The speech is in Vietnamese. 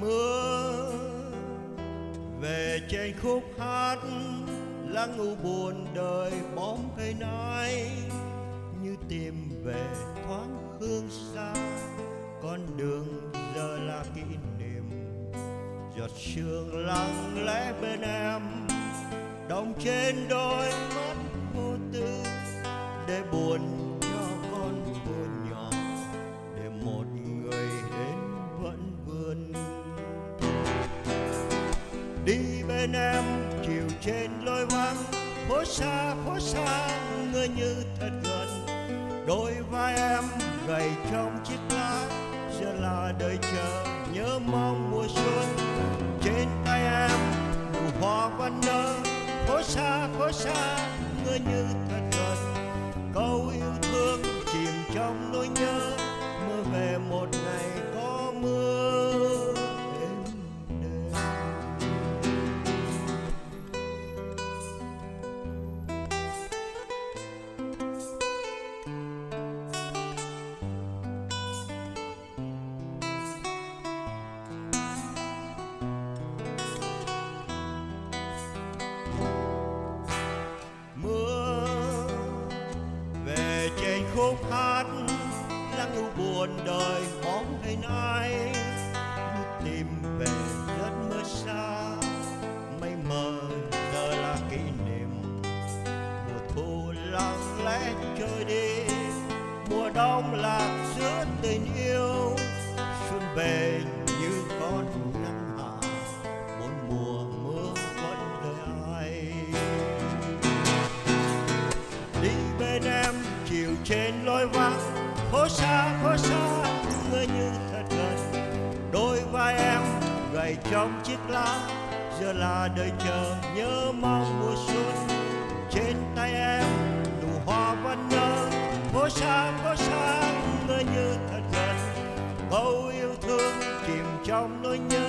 mưa về trên khúc hát lắng u buồn đời bóng cây nai. Như tìm về thoáng hương xa, con đường giờ là kỷ niệm. Giọt sương lặng lẽ bên em, đong trên đôi mắt vô tư. Để buồn đi bên em, chiều trên lối vắng phố xa phố xa, người như thật gần. Đôi vai em gầy trong chiếc lá giờ là đời chờ nhớ mong mùa xuân. Trên tay em nụ hoa vẫn nở. Phố xa phố xa, người như thật gần. Câu hát lắng u buồn đời bóng hình ai như tìm về đất mơ xa, mây mờ giờ là kỷ niệm. Mùa thu lặng lẽ trôi đi, mùa đông lạc giữa tình yêu. Xuân về như con phố xa phố xa người như thật gần đôi vai em gầy trong chiếc lá, giờ là đời chờ nhớ mong mùa xuân. Trên tay em nụ hoa vẫn nở phố xa phố xa người như thật gần câu yêu thương chìm trong nỗi nhớ.